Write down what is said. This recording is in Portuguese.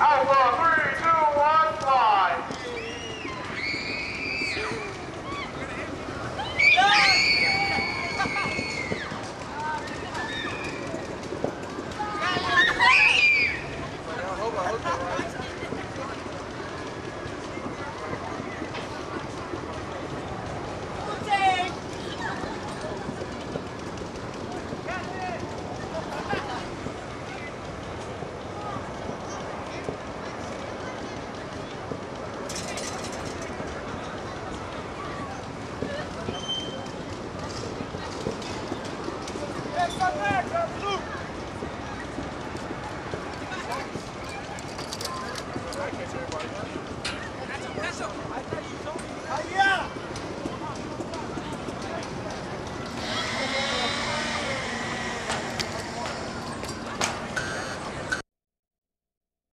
I saw three. Essa merda, é maluco!